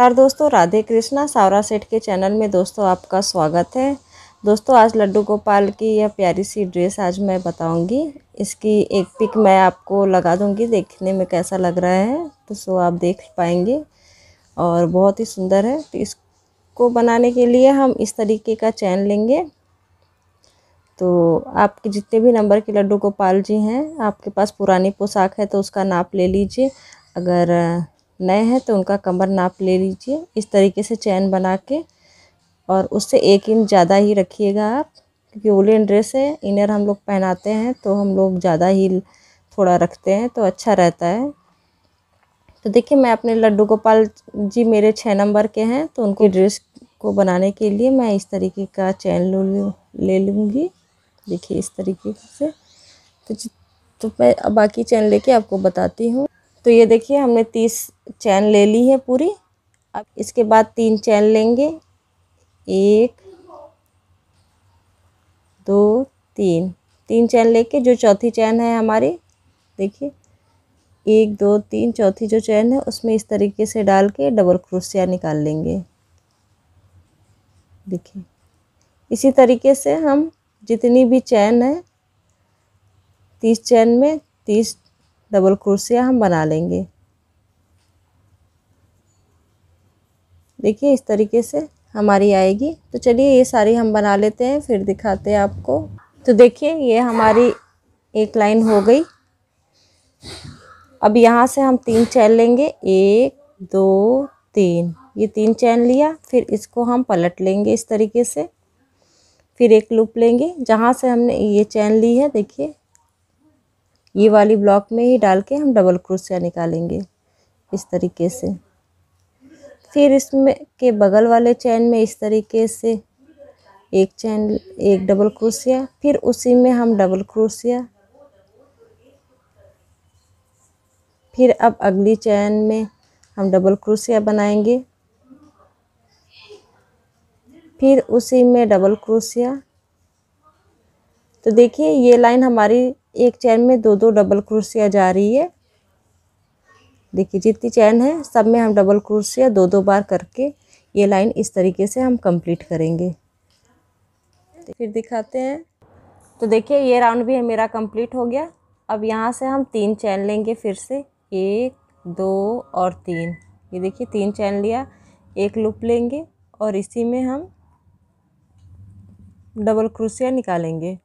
नमस्कार दोस्तों, राधे कृष्णा, सावरा सेठ के चैनल में दोस्तों आपका स्वागत है। दोस्तों, आज लड्डू गोपाल की यह प्यारी सी ड्रेस आज मैं बताऊँगी। इसकी एक पिक मैं आपको लगा दूँगी, देखने में कैसा लग रहा है तो सो आप देख पाएँगे। और बहुत ही सुंदर है। तो इसको बनाने के लिए हम इस तरीके का चैन लेंगे। तो आपके जितने भी नंबर के लड्डू गोपाल जी हैं, आपके पास पुरानी पोशाक है तो उसका नाप ले लीजिए। अगर नए हैं तो उनका कमर नाप ले लीजिए। इस तरीके से चैन बना के और उससे एक इंच ज़्यादा ही रखिएगा आप, क्योंकि वुलन ड्रेस है, इनर हम लोग पहनाते हैं तो हम लोग ज़्यादा ही थोड़ा रखते हैं तो अच्छा रहता है। तो देखिए, मैं अपने लड्डू गोपाल जी मेरे छः नंबर के हैं तो उनकी ड्रेस को बनाने के लिए मैं इस तरीके का चैन लू, ले लूँगी। देखिए, इस तरीके से। तो तो मैं बाकी चैन लेके आपको बताती हूँ। तो ये देखिए, हमने तीस चैन ले ली है पूरी। अब इसके बाद तीन चैन लेंगे। एक, दो, तीन। तीन चैन लेके जो चौथी चैन है हमारी, देखिए। एक, दो, तीन, चौथी जो चैन है, उसमें इस तरीके से डाल के डबल क्रोशिया निकाल लेंगे। देखिए, इसी तरीके से हम जितनी भी चैन है, तीस चैन में तीस डबल क्रोशिया हम बना लेंगे। देखिए, इस तरीके से हमारी आएगी। तो चलिए, ये सारी हम बना लेते हैं, फिर दिखाते हैं आपको। तो देखिए, ये हमारी एक लाइन हो गई। अब यहाँ से हम तीन चैन लेंगे। एक, दो, तीन। ये तीन चैन लिया, फिर इसको हम पलट लेंगे इस तरीके से। फिर एक लूप लेंगे। जहाँ से हमने ये चैन ली है, देखिए। ये वाली ब्लॉक में ही डाल के हम डबल क्रोशिया निकालेंगे इस तरीके से। फिर इसमें के बगल वाले चैन में इस तरीके से एक चैन, एक डबल क्रोशिया, फिर उसी में हम डबल क्रोशिया, फिर अब अगली चैन में हम डबल क्रोशिया बनाएँगे, फिर उसी में डबल क्रोशिया। तो देखिए ये लाइन हमारी एक चैन में दो दो डबल क्रोशिया जा रही है। देखिए, जितनी चैन है, सब में हम डबल क्रोशिया दो दो बार करके ये लाइन इस तरीके से हम कंप्लीट करेंगे। फिर दिखाते हैं। तो देखिए, ये राउंड भी है मेरा कंप्लीट हो गया। अब यहाँ से हम तीन चैन लेंगे फिर से। एक, दो और तीन। ये देखिए, तीन चैन लिया। एक लूप लेंगे और इसी में हम डबल क्रोशिया निकालेंगे।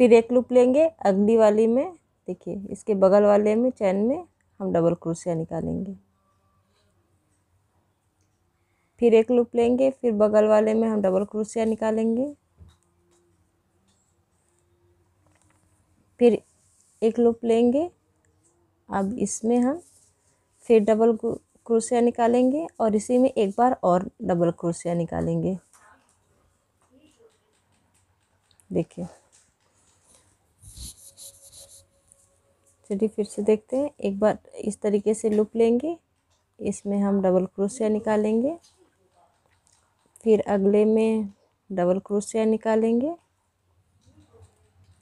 फिर एक लूप लेंगे, अगली वाली में, देखिए, इसके बगल वाले में, चैन में, हम डबल क्रोशिया निकालेंगे। फिर एक लूप लेंगे, फिर बगल वाले में हम डबल क्रोशिया निकालेंगे। फिर एक लूप लेंगे, अब इसमें हम फिर डबल क्रोशिया निकालेंगे और इसी में एक बार और डबल क्रोशिया निकालेंगे। देखिए। चलिए फिर से देखते हैं। एक बार इस तरीके से लुप लेंगे। इसमें हम डबल क्रोशिया निकालेंगे। फिर अगले में डबल क्रोशिया निकालेंगे।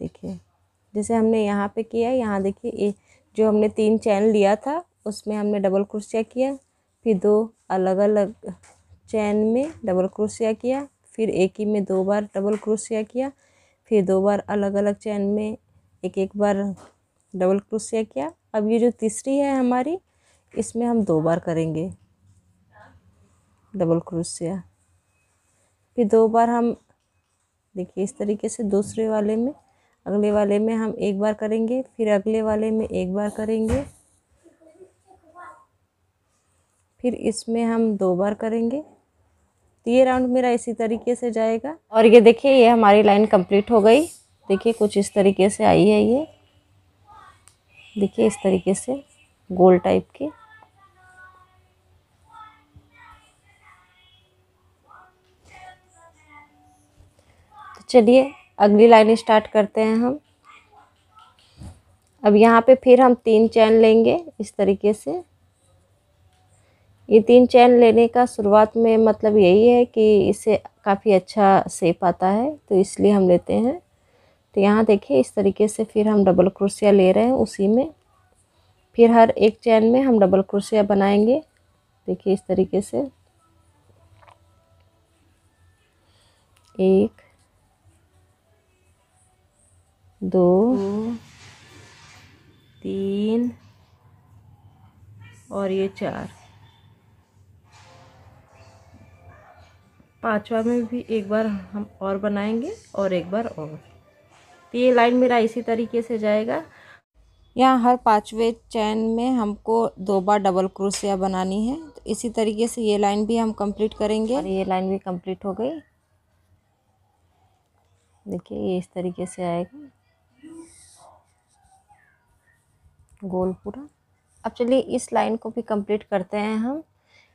देखिए, जैसे हमने यहाँ पे किया, यहाँ देखिए जो हमने तीन चैन लिया था, उसमें हमने डबल क्रोशिया किया। फिर दो अलग अलग चैन में डबल क्रोशिया किया। फिर एक ही में दो बार डबल क्रोशिया किया। फिर दो बार अलग अलग चैन में एक एक बार डबल क्रोशिया किया। अब ये जो तीसरी है हमारी, इसमें हम दो बार करेंगे। डबल क्रोशिया फिर दो बार हम, देखिए इस तरीके से दूसरे वाले में, अगले वाले में हम एक बार करेंगे, फिर अगले वाले में एक बार करेंगे। फिर इसमें हम दो बार करेंगे। तो ये राउंड मेरा इसी तरीके से जाएगा। और ये देखिए, ये हमारी लाइन कंप्लीट हो गई। देखिए कुछ इस तरीके से आई है ये। देखिए इस तरीके से गोल टाइप के। तो चलिए अगली लाइन स्टार्ट करते हैं हम। अब यहाँ पे फिर हम तीन चैन लेंगे इस तरीके से। ये तीन चैन लेने का शुरुआत में मतलब यही है कि इससे काफ़ी अच्छा सेप आता है तो इसलिए हम लेते हैं। तो यहाँ देखिए, इस तरीके से फिर हम डबल क्रोशिया ले रहे हैं उसी में। फिर हर एक चैन में हम डबल क्रोशिया बनाएँगे। देखिए इस तरीके से। एक, दो, तीन और ये चार। पांचवा में भी एक बार हम और बनाएँगे और एक बार और। तो ये लाइन मेरा इसी तरीके से जाएगा। यहाँ हर पांचवे चैन में हमको दो बार डबल क्रोशिया बनानी है। तो इसी तरीके से ये लाइन भी हम कंप्लीट करेंगे। और ये लाइन भी कंप्लीट हो गई। देखिए, ये इस तरीके से आएगा। गोल पूरा। अब चलिए, इस लाइन को भी कंप्लीट करते हैं हम।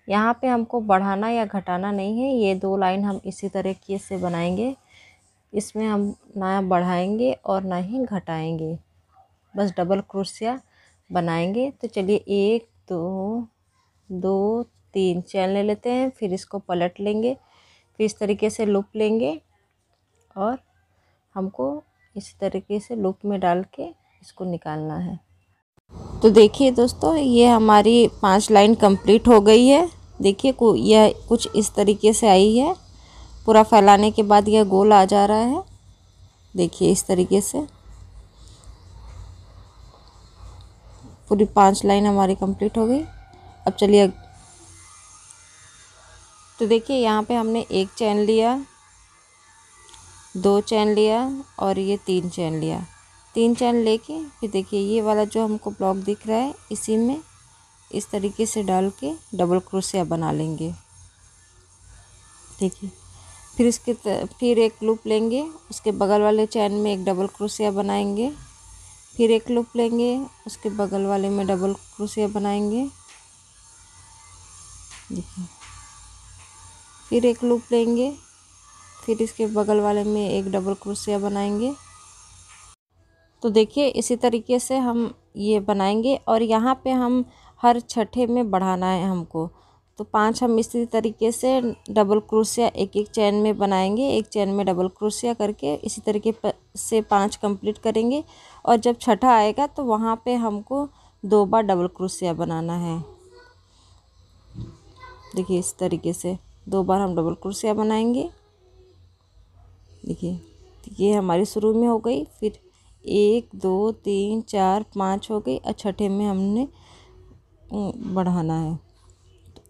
यहाँ पे हमको बढ़ाना या घटाना नहीं है। ये दो लाइन हम इसी तरीके से बनाएँगे। इसमें हम ना बढ़ाएँगे और ना ही घटाएँगे। बस डबल क्रोशिया बनाएँगे। तो चलिए एक, दो दो, तीन चैन ले लेते हैं, फिर इसको पलट लेंगे। फिर इस तरीके से लूप लेंगे और हमको इस तरीके से लूप में डाल के इसको निकालना है। तो देखिए दोस्तों, ये हमारी पाँच लाइन कंप्लीट हो गई है। देखिए यह कुछ इस तरीके से आई है। पूरा फैलाने के बाद यह गोल आ जा रहा है। देखिए इस तरीके से। पूरी पाँच लाइन हमारी कंप्लीट हो गई। अब चलिए तो देखिए यहाँ पे हमने एक चैन लिया, दो चैन लिया और ये तीन चैन लिया। तीन चैन लेके फिर देखिए ये वाला जो हमको ब्लॉक दिख रहा है, इसी में इस तरीके से डाल के डबल क्रोशिया बना लेंगे। देखिए। फिर इसके फिर एक लूप लेंगे, उसके बगल वाले चैन में एक डबल क्रोशिया बनाएँगे। फिर एक लूप लेंगे, उसके बगल वाले में डबल क्रोशिया बनाएँगे। देखिए। फिर एक लूप लेंगे, फिर इसके बगल वाले में एक डबल क्रोशिया बनाएँगे। तो देखिए, इसी तरीके से हम ये बनाएँगे और यहाँ पे हम हर छठे में बढ़ाना है हमको। तो पाँच हम इसी तरीके से डबल क्रोशिया एक एक चैन में बनाएँगे, एक चैन में डबल क्रोशिया करके इसी तरीके से पाँच कंप्लीट करेंगे और जब छठा आएगा तो वहाँ पे हमको दो बार डबल क्रोशिया बनाना है। देखिए इस तरीके से दो बार हम डबल क्रोशिया बनाएँगे। देखिए ये हमारी शुरू में हो गई, फिर एक, दो, तीन, चार, पाँच हो गई और छठे में हमने बढ़ाना है। तो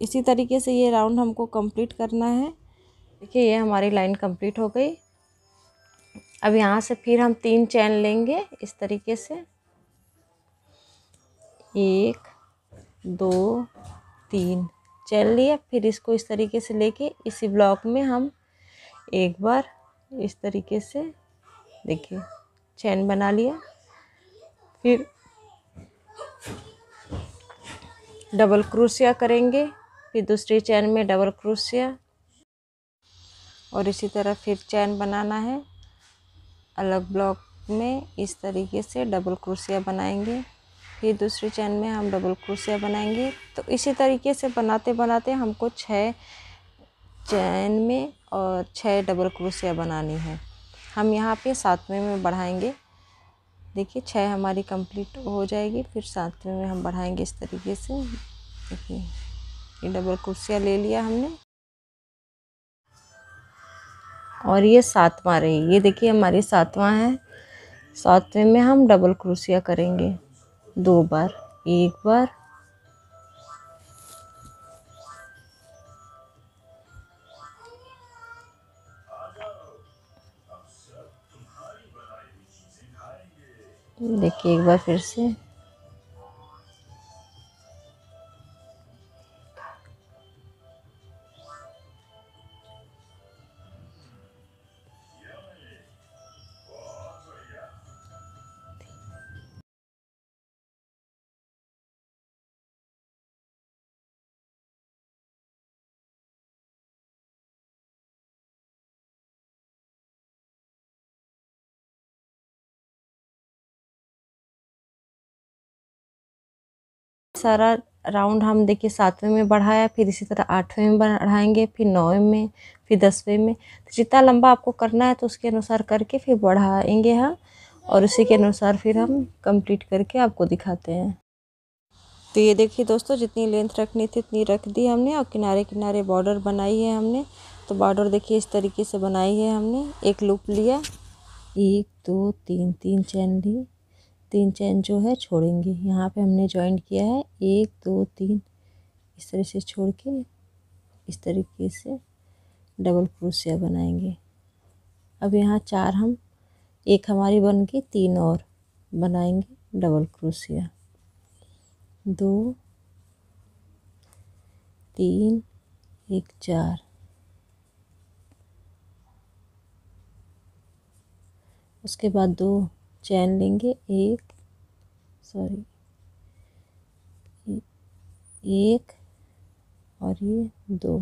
इसी तरीके से ये राउंड हमको कंप्लीट करना है। देखिए, ये हमारी लाइन कंप्लीट हो गई। अब यहाँ से फिर हम तीन चैन लेंगे इस तरीके से। एक, दो, तीन। चैन लिया, फिर इसको इस तरीके से लेके इसी ब्लॉक में हम एक बार इस तरीके से, देखिए चैन बना लिया। फिर डबल क्रोशिया करेंगे। फिर दूसरी चैन में डबल क्रोशिया और इसी तरह फिर चैन बनाना है। अलग ब्लॉक में इस तरीके से डबल क्रोशिया बनाएँगे। फिर दूसरी चैन में हम डबल क्रोशिया बनाएँगे। तो इसी तरीके से बनाते बनाते हमको छः चैन में और छः डबल क्रोशिया बनानी है। हम यहाँ पे सातवें में बढ़ाएँगे। देखिए छः हमारी कंप्लीट हो जाएगी। फिर सातवें में हम बढ़ाएँगे इस तरीके से। देखिए। ये डबल कुर्सियाँ ले लिया हमने। और ये सातवां रही। ये देखिए हमारी सातवां है। सातवें में हम डबल कुर्सियाँ करेंगे। दो बार। एक बार। देखिए एक बार फिर से। सारा राउंड हम देखिए सातवें में बढ़ाया, फिर इसी तरह आठवें में बढ़ाएँगे, फिर नौवें में, फिर दसवें में। तो जितना लंबा आपको करना है तो उसके अनुसार करके फिर बढ़ाएँगे हम और उसी के अनुसार फिर हम कंप्लीट करके आपको दिखाते हैं। तो ये देखिए दोस्तों, जितनी लेंथ रखनी थी उतनी रख दी हमने और किनारे किनारे बॉर्डर बनाई है हमने। तो बॉर्डर देखिए इस तरीके से बनाई है हमने। एक लूप लिया। एक, दो, तीन तीन चैन ली। तीन चैन जो है छोड़ेंगे। यहाँ पे हमने ज्वाइंट किया है। एक, दो, तीन। इस तरह से छोड़ के इस तरीके से डबल क्रोशिया बनाएँगे। अब यहाँ चार हम, एक हमारी बन गई, तीन और बनाएँगे डबल क्रोशिया दो, तीन, एक, चार। उसके बाद दो चैन लेंगे। एक सॉरी एक और ये दो।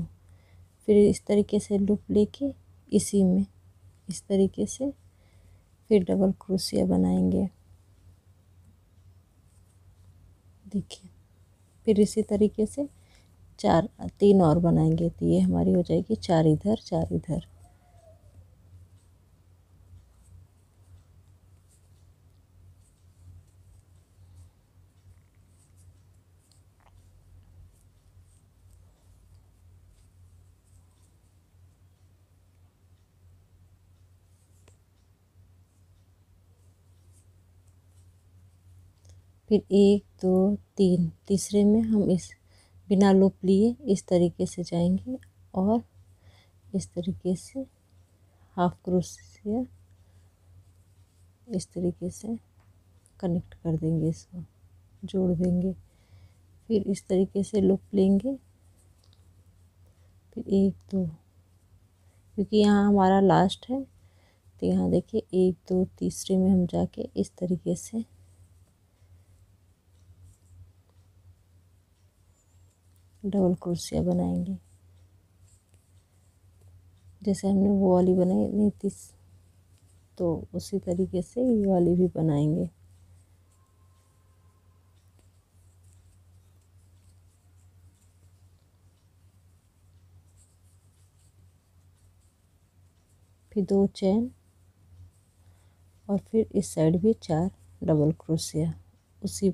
फिर इस तरीके से लूप लेके इसी में, इस तरीके से फिर डबल क्रोशिया बनाएँगे। देखिए, फिर इसी तरीके से चार, तीन और बनाएँगे तो ये हमारी हो जाएगी चार इधर चार इधर। फिर एक, दो, तीन। तीसरे में हम इस बिना लूप लिए इस तरीके से जाएँगे और इस तरीके से हाफ़ क्रोशिया इस तरीके से कनेक्ट कर देंगे इसको, जोड़ देंगे। फिर इस तरीके से लूप लेंगे। फिर एक, दो, क्योंकि यहाँ हमारा लास्ट है तो यहाँ देखिए एक, दो, तीसरे में हम जाके इस तरीके से डबल कुर्सियाँ बनाएँगे। जैसे हमने वो वाली बनाई नहीं तो उसी तरीके से ये वाली भी बनाएँगे। फिर दो चैन और फिर इस साइड भी चार डबल क्रोशिया उसी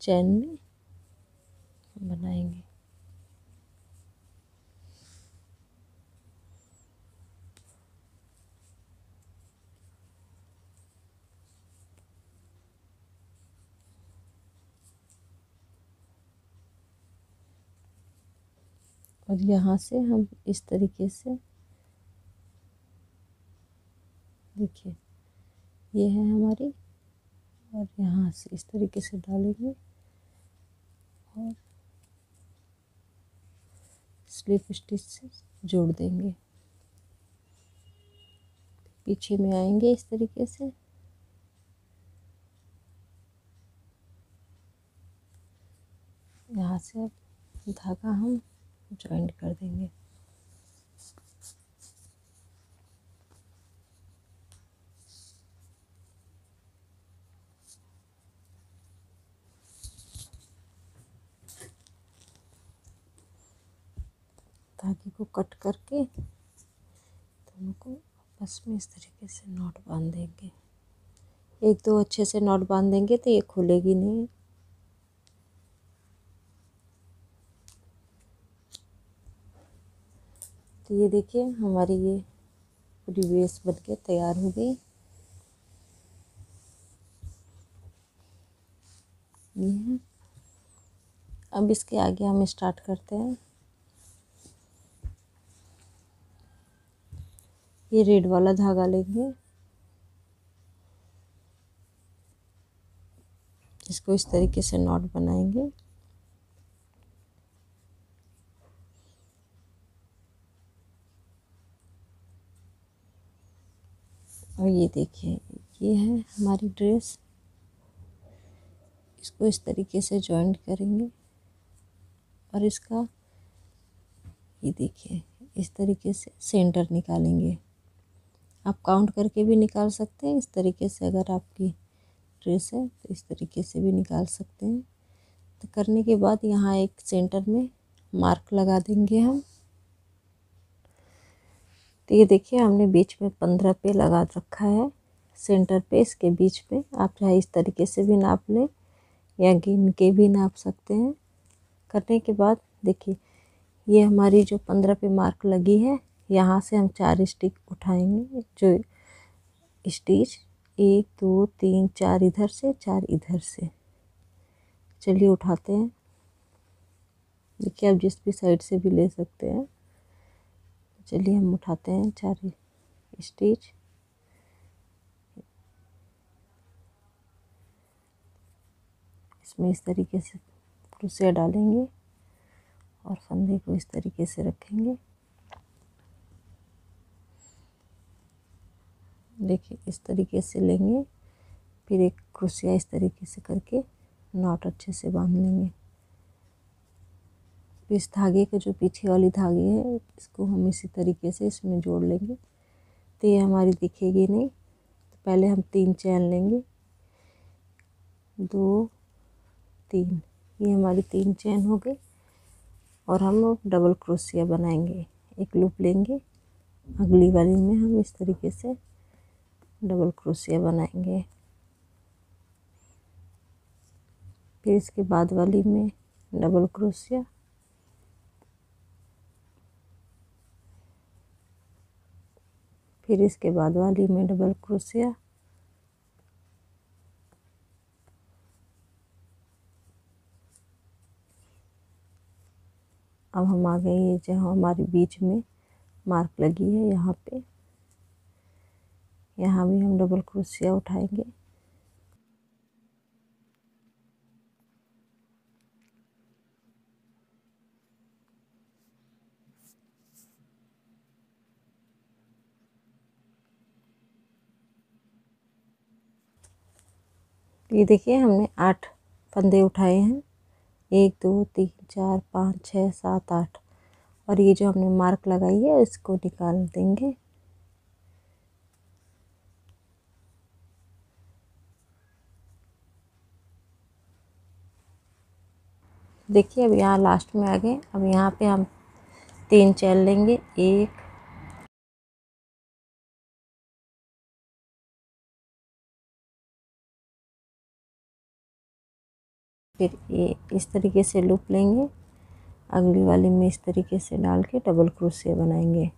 चैन में बनाएँगे। और यहाँ से हम इस तरीके से देखिए, ये है हमारी और यहाँ से इस तरीके से डालेंगे और स्लिप स्टिच से जोड़ देंगे। पीछे में आएँगे इस तरीके से। यहाँ से अब धागा हम ज्वाइंट कर देंगे। धागे को कट करके दोनों को आपस में इस तरीके से नॉट बाँध देंगे। एक दो अच्छे से नॉट बाँध देंगे तो ये खुलेगी नहीं। तो ये देखिए, हमारी ये पूरी बेस बन के तैयार हो गई। ये है। अब इसके आगे हम स्टार्ट करते हैं। ये रेड वाला धागा लेंगे। इसको इस तरीके से नॉट बनाएँगे। और ये देखिए, ये है हमारी ड्रेस इसको इस तरीके से जॉइंट करेंगे और इसका, ये देखिए, इस तरीके से सेंटर निकालेंगे। आप काउंट करके भी निकाल सकते हैं, इस तरीके से अगर आपकी ड्रेस है तो इस तरीके से भी निकाल सकते हैं। तो करने के बाद यहाँ एक सेंटर में मार्क लगा देंगे हम। तो ये देखिए, हमने बीच में पंद्रह पे लगा रखा है। सेंटर पे, इसके बीच पे आप चाहे इस तरीके से भी नाप लें या गिन के भी नाप सकते हैं। करने के बाद देखिए, ये हमारी जो पंद्रह पे मार्क लगी है, यहाँ से हम चार स्टिक उठाएँगे। जो स्टिच, एक, दो, तीन, चार इधर से, चार इधर से। चलिए उठाते हैं। देखिए, आप जिस भी साइड से भी ले सकते हैं। चलिए हम उठाते हैं चार स्टिच इसमें इस तरीके से क्रोशिया डालेंगे और फंदे को इस तरीके से रखेंगे। देखिए, इस तरीके से लेंगे, फिर एक क्रोशिया इस तरीके से करके नॉट अच्छे से बाँध लेंगे। फिर इस धागे का जो पीछे वाली धागे है, इसको हम इसी तरीके से इसमें जोड़ लेंगे। तो ये हमारी दिखेगी नहीं। तो पहले हम तीन चैन लेंगे। दो, तीन। ये हमारी तीन चैन हो गई। और हम डबल क्रोशिया बनाएँगे। एक लूप लेंगे। अगली वाली में हम इस तरीके से डबल क्रोशिया बनाएँगे। फिर इसके बाद वाली में डबल क्रोशिया। फिर इसके बाद वाली में डबल क्रोशिया अब हम आ गए ये जो हमारे बीच में मार्क लगी है यहाँ पे। यहाँ भी हम डबल क्रोशिया उठाएँगे। ये देखिए, हमने आठ फंदे उठाए हैं। एक, दो, तीन, चार, पाँच छः सात, आठ। और ये जो हमने मार्क लगाई है, इसको निकाल देंगे। देखिए, अब यहाँ लास्ट में आ गए। अब यहाँ पे हम तीन चैन लेंगे। एक फिर ये इस तरीके से लूप लेंगे। अगली वाली में इस तरीके से डाल के डबल क्रोशिया बनाएँगे।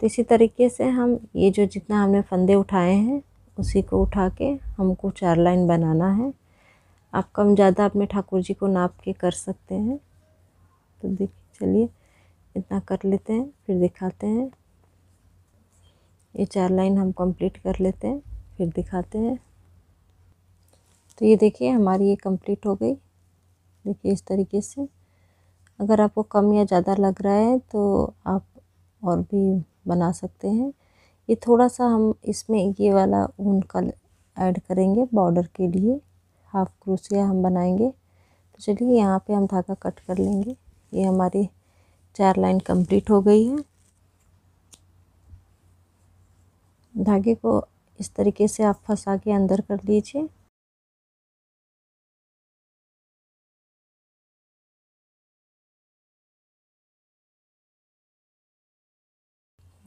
तो इसी तरीके से हम ये जो जितना हमने फंदे उठाए हैं, उसी को उठा के हमको चार लाइन बनाना है। आप कम ज़्यादा अपने ठाकुर जी को नाप के कर सकते हैं। तो देखिए, चलिए इतना कर लेते हैं, फिर दिखाते हैं। ये चार लाइन हम कंप्लीट कर लेते हैं, फिर दिखाते हैं। तो ये देखिए, हमारी ये कंप्लीट हो गई। देखिए, इस तरीके से। अगर आपको कम या ज़्यादा लग रहा है तो आप और भी बना सकते हैं। ये थोड़ा सा हम इसमें ये वाला ऊन का ऐड करेंगे बॉर्डर के लिए। हाफ़ क्रोशिया हम बनाएँगे। तो चलिए, यहाँ पे हम धागा कट कर लेंगे। ये हमारी चार लाइन कंप्लीट हो गई है। धागे को इस तरीके से आप फंसा के अंदर कर लीजिए।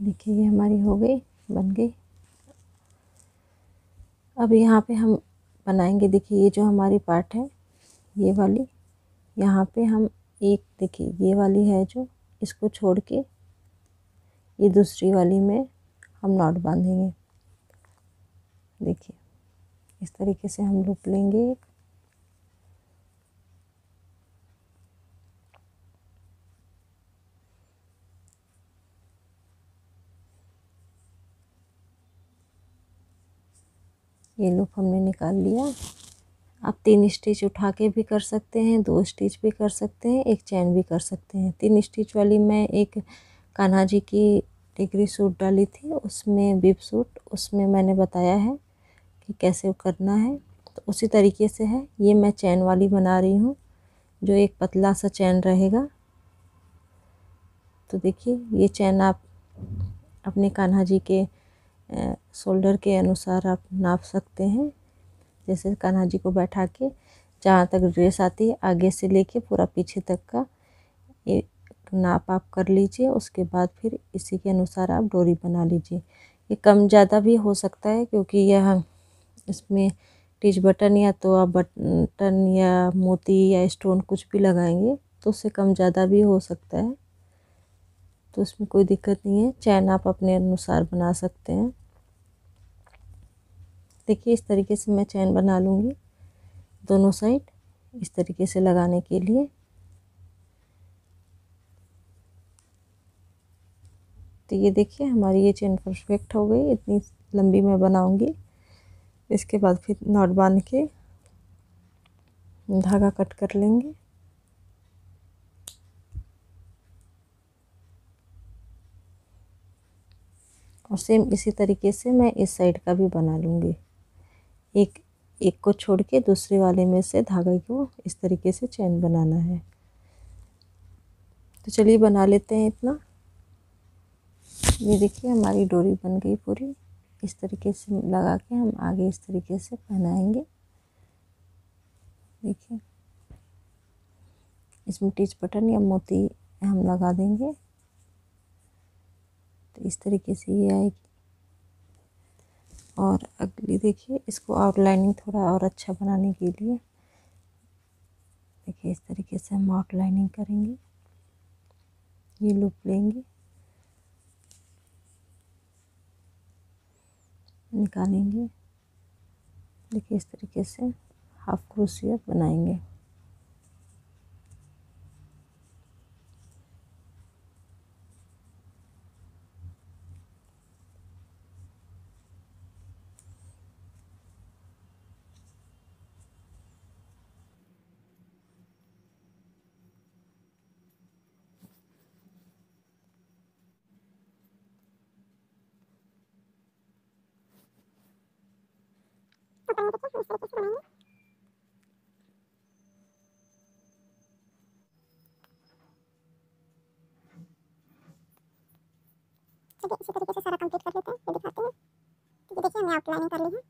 देखिए, ये हमारी हो गई, बन गई। अब यहाँ पे हम बनाएँगे, देखिए, ये जो हमारी पार्ट है, ये वाली, यहाँ पे हम एक, देखिए, ये वाली है जो, इसको छोड़ के, ये दूसरी वाली में हम नॉट बांधेंगे। देखिए, इस तरीके से हम लूप लेंगे। एक ये लूप हमने निकाल लिया। आप तीन स्टिच उठा के भी कर सकते हैं, दो स्टिच भी कर सकते हैं, एक चैन भी कर सकते हैं। तीन स्टिच वाली मैं एक कान्हा जी की डिग्री सूट डाली थी, उसमें बिप सूट, उसमें मैंने बताया है कि कैसे करना है। तो उसी तरीके से है, ये मैं चैन वाली बना रही हूँ, जो एक पतला सा चैन रहेगा। तो देखिए, ये चैन आप अपने कान्हा जी के शोल्डर के अनुसार आप नाप सकते हैं। जैसे कान्हा जी को बैठा के जहाँ तक ड्रेस आती है, आगे से लेके पूरा पीछे तक का एक नाप आप कर लीजिए। उसके बाद फिर इसी के अनुसार आप डोरी बना लीजिए। ये कम ज़्यादा भी हो सकता है क्योंकि यह इसमें टिच बटन या तो आप बटन या मोती या स्टोन कुछ भी लगाएँगे तो उससे कम ज़्यादा भी हो सकता है। तो उसमें कोई दिक्कत नहीं है। चैन आप अपने अनुसार बना सकते हैं। देखिए, इस तरीके से मैं चैन बना लूँगी दोनों साइड इस तरीके से लगाने के लिए। तो ये देखिए, हमारी ये चेन परफेक्ट हो गई। इतनी लंबी मैं बनाऊँगी। इसके बाद फिर नॉट बाँध के धागा कट कर लेंगे। और सेम इसी तरीके से मैं इस साइड का भी बना लूँगी। एक एक को छोड़ के दूसरे वाले में से धागे को इस तरीके से चैन बनाना है। तो चलिए बना लेते हैं इतना। ये देखिए हमारी डोरी बन गई पूरी। इस तरीके से लगा के हम आगे इस तरीके से पहनाएँगे। देखिए, इसमें टीच बटन या मोती हम लगा देंगे। तो इस तरीके से ये आएगी। और अगली देखिए, इसको आउटलाइनिंग थोड़ा और अच्छा बनाने के लिए। देखिए, इस तरीके से हम आउटलाइनिंग करेंगे। ये लूप लेंगे। निकालेंगे। देखिए, इस तरीके से हाफ़ क्रोशिया बनाएँगे। चलिए इसी तरीके से सारा कंप्लीट कर लेते हैं ये दिखाते हैं तो ये देखिए हमने आउटलाइनिंग कर ली है